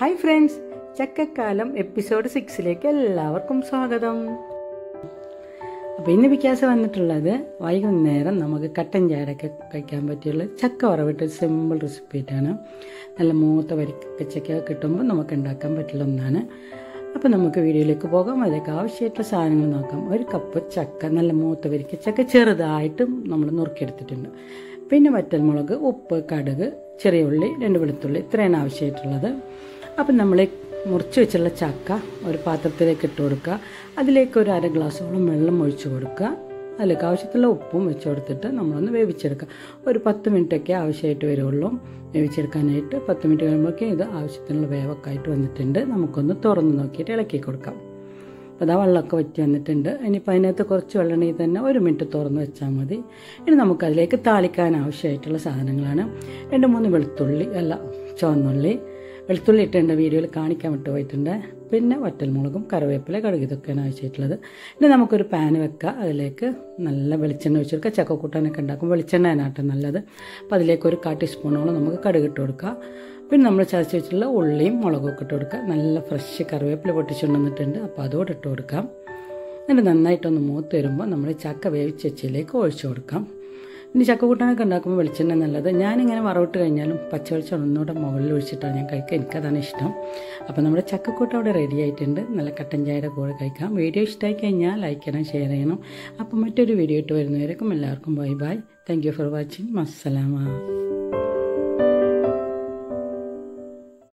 Hi friends ചക്കക്കാലം episode സിക്സിലേക്ക് എല്ലാവർക്കും സ്വാഗതം. അപ്പോൾ ഇന്ന് വിക്കാസ് വന്നിട്ടുള്ളത് വൈകുന്നേരം നമുക്ക് കട്ടൻ ചായയൊക്കെ കഴിക്കാൻ പറ്റിയുള്ള ചക്ക വറവിട്ട് സിമ്പിൾ റെസിപ്പീറ്റാണ് നല്ല മൂത്ത വരിക്ക ചക്ക കിട്ടുമ്പോൾ നമുക്ക് ഉണ്ടാക്കാൻ പറ്റുള്ള ഒന്നാണ്. അപ്പോൾ നമുക്ക് വീഡിയോയിലേക്ക് പോകാം. അതിലേക്ക് ആവശ്യമായിട്ടുള്ള സാധനങ്ങൾ നോക്കാം. ഒരു കപ്പ് ചക്ക നല്ല മൂത്ത വരിക്ക ചക്ക ചെറുതായിട്ടും നമ്മൾ നുറുക്കിയെടുത്തിട്ടുണ്ട്. പിന്നെ വറ്റൽമുളക് ഉപ്പ് കടുക് ചെറിയ ഉള്ളി രണ്ട് വെളുത്തുള്ളി ഇത്രയാണ് ആവശ്യമായിട്ടുള്ളത്. അപ്പം നമ്മൾ മുറിച്ച് വെച്ചുള്ള ചക്ക ഒരു പാത്രത്തിലേക്ക് ഇട്ട് കൊടുക്കുക. അതിലേക്ക് ഒരു അര ഗ്ലാസ്സോളം വെള്ളം ഒഴിച്ചു കൊടുക്കുക. അതിലേക്ക് ആവശ്യത്തിലുള്ള ഉപ്പും വെച്ച് കൊടുത്തിട്ട് നമ്മളൊന്ന് വേവിച്ചെടുക്കുക. ഒരു പത്ത് മിനിറ്റൊക്കെ ആവശ്യമായിട്ട് വരുള്ളൂ. വേവിച്ചെടുക്കാനായിട്ട് പത്ത് മിനിറ്റ് കഴിയുമ്പോഴേക്കും ഇത് ആവശ്യത്തിനുള്ള വേവൊക്കെ ആയിട്ട് വന്നിട്ടുണ്ട്. നമുക്കൊന്ന് തുറന്ന് നോക്കിയിട്ട് ഇളക്കി കൊടുക്കാം. അപ്പോൾ അതാ വെള്ളമൊക്കെ വറ്റി വന്നിട്ടുണ്ട്. ഇനിയിപ്പോൾ അതിനകത്ത് കുറച്ച് വെള്ളം തന്നെ ഒരു മിനിറ്റ് തുറന്ന് വെച്ചാൽ മതി. ഇനി നമുക്കതിലേക്ക് താളിക്കാൻ ആവശ്യമായിട്ടുള്ള സാധനങ്ങളാണ്. രണ്ട് മൂന്ന് വെളുത്തുള്ളി അല്ല ചുവന്നുള്ളി വെളുത്തുള്ളി ഇട്ടേണ്ട വീഡിയോയിൽ കാണിക്കാൻ വിട്ടു പോയിട്ടുണ്ട്. പിന്നെ വറ്റൽമുളകും കറിവേപ്പില കടുക് ഇതൊക്കെയാണ് ആവശ്യമായിട്ടുള്ളത്. ഇനി നമുക്കൊരു പാൻ വെക്കുക അതിലേക്ക് നല്ല വെളിച്ചെണ്ണ ഒഴിച്ച് കൊടുക്കുക ചക്കക്കൂട്ടാനൊക്കെ ഉണ്ടാക്കും വെളിച്ചെണ്ണ നല്ലത്. അപ്പോൾ അതിലേക്ക് ഒരു കാ സ്പൂണോളം നമുക്ക് കടുക് ഇട്ട് കൊടുക്കുക പിന്നെ നമ്മൾ ചതച്ച് വെച്ചിട്ടുള്ള ഉള്ളിയും മുളകും ഒക്കെ ഇട്ട് കൊടുക്കുക. നല്ല ഫ്രഷ് കറിവേപ്പില പൊട്ടിച്ചുകൊണ്ടുവന്നിട്ടുണ്ട് അപ്പോൾ അതോടെ ഇട്ട് കൊടുക്കാം. എന്നിട്ട് നന്നായിട്ടൊന്ന് മൂത്ത് വരുമ്പോൾ നമ്മൾ ചക്ക വേവിച്ച് വെച്ചിലേക്ക് ഒഴിച്ചു കൊടുക്കാം. ഇനി ചക്ക കൂട്ടാനൊക്കെ ഉണ്ടാക്കുമ്പോൾ വെളിച്ചെണ്ണ നല്ലത്. ഞാനിങ്ങനെ വറവിട്ട് കഴിഞ്ഞാലും പച്ച വെളിച്ചെണ്ണ ഒന്നുകൂടെ മുകളിൽ ഒഴിച്ചിട്ടാണ് ഞാൻ കഴിക്കുക. എനിക്കതാണ് ഇഷ്ടം. അപ്പോൾ നമ്മുടെ ചക്കക്കൂട്ട അവിടെ റെഡി ആയിട്ടുണ്ട്. നല്ല കട്ടൻ ചായയുടെ കൂടെ കഴിക്കാം. വീഡിയോ ഇഷ്ടമായി കഴിഞ്ഞാൽ ലൈക്ക് ചെയ്യണം ഷെയർ ചെയ്യണം. അപ്പോൾ മറ്റൊരു വീഡിയോ ഇട്ട് വരുന്നവരേക്കും എല്ലാവർക്കും bye bye thank you for watching മസ്സലാമ